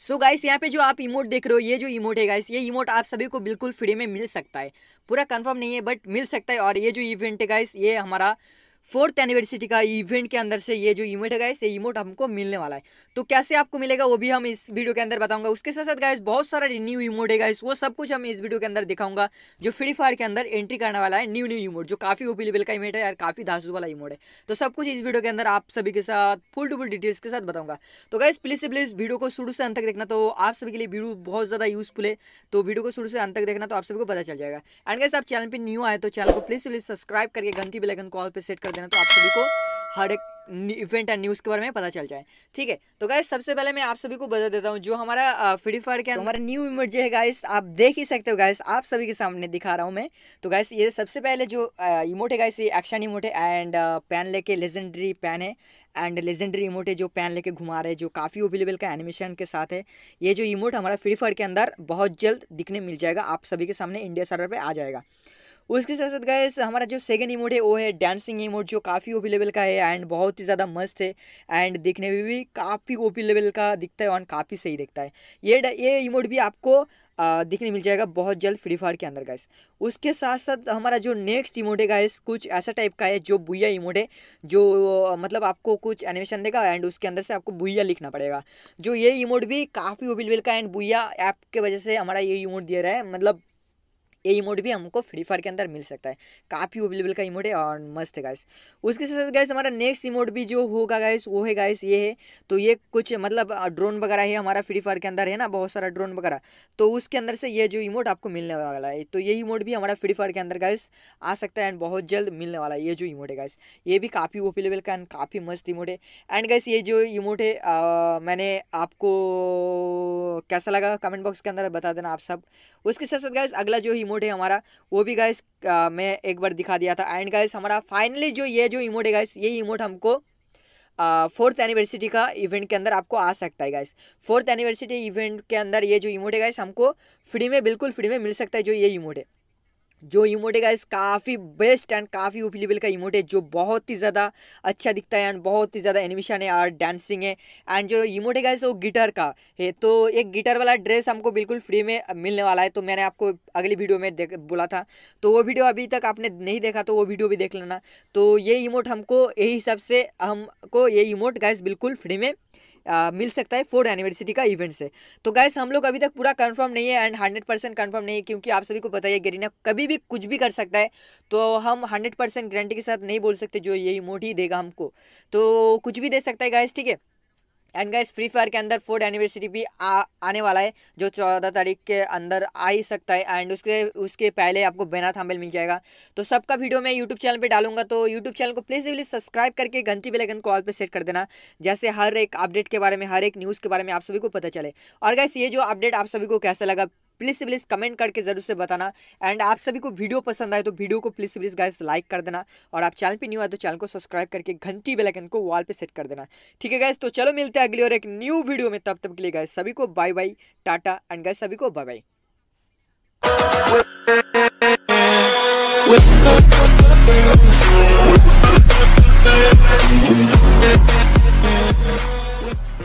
So guys यहाँ पे जो आप इमोट देख रहे हो, ये जो इमोट है गाइस ये इमोट आप सभी को बिल्कुल फ्री में मिल सकता है। पूरा कंफर्म नहीं है बट मिल सकता है। और ये जो इवेंट है गाइस ये हमारा फोर्थ एनिवर्सरी का इवेंट के अंदर से ये जो इमोट है गाइस ये इमोट हमको मिलने वाला है। तो कैसे आपको मिलेगा वो भी हम इस वीडियो के अंदर बताऊँगा। उसके साथ साथ गाइस बहुत सारा न्यू इमोट है गाइस वो सब कुछ हम इस वीडियो के अंदर दिखाऊँगा, जो फ्री फायर के अंदर एंट्री करने वाला है न्यू न्यू इमोट जो काफ़ी ओपी का इमेट है यार, काफ़ी धासू वाला इमोट है। तो सब कुछ इस वीडियो के अंदर आप सभी के साथ फुल टू फुल डिटेल्स के साथ बताऊँगा। तो गाइस प्लीज़ प्लीज़ वीडियो को शुरू से अंत तक देखना तो आप सभी के लिए वीडियो बहुत ज़्यादा यूजफुल है। तो वीडियो को शुरू से अंत तक देखना तो आप सभी को पता चल जाएगा। एंड गाइस आप चैनल पर न्यू आए तो चैनल को प्लीज़ प्लीज़ सब्सक्राइब करके घंटी बेलाइकन कॉल पर सेट कर देना तो आप सभी को हर एक इवेंट एंड न्यूज़ के बारे में पता चल जाए। ठीक है? तो गाइस सबसे पहले मैं आप सभी को बता देता हूँ जो हमारा फ्री फायर के हमारा न्यू इमेज है गाइस आप देख ही सकते हो गाइस आप सभी के सामने दिखा रहा हूँ मैं। तो गाइस ये सबसे पहले जो इमोट है गाइस ये एक्शन इमोट है एंड पैन लेके लेजेंडरी पैन है एंड लेजेंडरी इमोट है जो पैन लेके घुमा रहे हैं जो काफ़ी अवेलेबल का एनिमेशन के साथ है। ये जो इमोट हमारा फ्री फायर के अंदर बहुत जल्द दिखने मिल जाएगा आप सभी के सामने इंडिया सर्वर पर आ जाएगा। उसके साथ साथ गए हमारा जो सेकेंड इमोट है, वो है डांसिंग इमोट जो काफ़ी ओपी लेवल का है एंड बहुत ही ज़्यादा मस्त है एंड दिखने में भी काफ़ी ओपी लेवल का दिखता है और काफ़ी सही दिखता है। ये ये इमोट भी आपको दिखने मिल जाएगा बहुत जल्द फ्री फायर के अंदर गाइस उसके साथ साथ हमारा जो नेक्स्ट इमोट है गाइस कुछ ऐसा टाइप का है जो बुया इमोट है, जो मतलब आपको कुछ एनिमेशन देगा एंड उसके अंदर से आपको बुया लिखना पड़ेगा। जो ये इमोट भी काफ़ी ओबिलेबल का एंड बुया ऐप के वजह से हमारा ये इमोट दिया रहा है मतलब ये इमोट भी हमको फ्री फायर के अंदर मिल सकता है। काफ़ी अवेलेबल का इमोट है और मस्त है गाइस उसके साथ साथ गाइस हमारा नेक्स्ट इमोट भी जो होगा गाइस वो है गाइस ये है तो ये कुछ मतलब ड्रोन वगैरह है हमारा फ्री फायर के अंदर है ना, बहुत सारा ड्रोन वगैरह। तो उसके अंदर से ये जो इमोट आपको मिलने वाला है तो ये इमोट भी हमारा फ्री फायर के अंदर गाइस आ सकता है एंड बहुत जल्द मिलने वाला है ये जो इमोट है गाइस ये भी काफ़ी अवेलेबल का एंड काफ़ी मस्त इमोट है। एंड गाइस ये जो इमोट है मैंने आपको कैसा लगा? कमेंट बॉक्स के अंदर बता देना आप सब। उसके साथ साथ गाइस अगला जो इमोट है हमारा, वो भी गाइस मैं एक बार दिखा दिया था। एंड गाइस हमारा फाइनली जो ये जो इमोट है गाइस ये इमोट हमको फोर्थ एनिवर्सरी का इवेंट के अंदर आपको आ सकता है गाइस फोर्थ एनिवर्सिटी इवेंट के अंदर ये जो इमोट है गाइस हमको फ्री में, बिल्कुल फ्री में मिल सकता है जो ये इमोट है जो इमोट है गाइस काफ़ी बेस्ट एंड काफ़ी ओपलेबल का इमोट है, जो बहुत ही ज़्यादा अच्छा दिखता है एंड बहुत ही ज़्यादा एनिमेशन है और डांसिंग है। एंड जो इमोट है गाइस वो गिटार का है। तो एक गिटार वाला ड्रेस हमको बिल्कुल फ्री में मिलने वाला है तो मैंने आपको अगली वीडियो में देख, बोला था। तो वो वीडियो अभी तक आपने नहीं देखा तो वो वीडियो भी देख लेना। तो ये इमोट हमको, यही हिसाब से हमको ये इमोट गाइस बिल्कुल फ्री में आ, मिल सकता है फोर्थ एनिवर्सरी का इवेंट से। तो गैस हम लोग अभी तक पूरा कंफर्म नहीं है एंड हंड्रेड परसेंट कन्फर्म नहीं है क्योंकि आप सभी को पता है गरीना कभी भी कुछ भी कर सकता है। तो हम हंड्रेड परसेंट गारंटी के साथ नहीं बोल सकते जो ये इमोट ही देगा हमको। तो कुछ भी दे सकता है गैस ठीक है? एंड गाइस फ्री फायर के अंदर फोर्थ एनिवर्सरी भी आ, आने वाला है जो चौदह तारीख के अंदर आ ही सकता है। एंड उसके उसके पहले आपको बेना थाम्बेल मिल जाएगा। तो सबका वीडियो मैं यूट्यूब चैनल पे डालूँगा तो यूट्यूब चैनल को प्लीज़ प्लीज़ सब्सक्राइब करके घंटी बेलाइकन कॉल पर सेट कर देना जैसे हर एक अपडेट के बारे में हर एक न्यूज़ के बारे में आप सभी को पता चले। और गैस ये जो अपडेट आप सभी को कैसा लगा प्लीज़ से प्लीज़ कमेंट करके ज़रूर से बताना। एंड आप सभी को वीडियो पसंद आए तो वीडियो को प्लीज़ से प्लीज़ गाइस लाइक कर देना। और आप चैनल पर न्यू आए तो चैनल को सब्सक्राइब करके घंटी बेलाइकन को वॉल पर सेट कर देना। ठीक है गाइस तो चलो मिलते हैं अगली और एक न्यू वीडियो में। तब तक के लिए गाइस सभी को bye bye tata. And guys सभी को बाय बाय